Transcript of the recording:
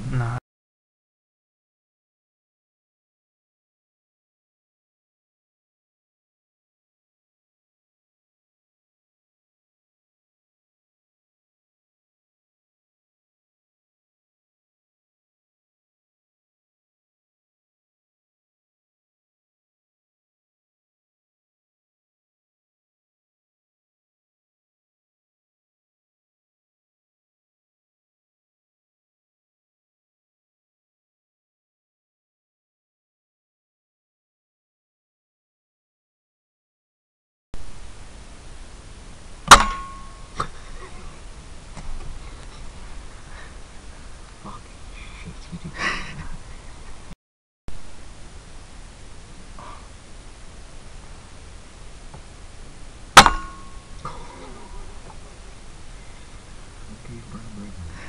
no fucking shit you do. okay, burn.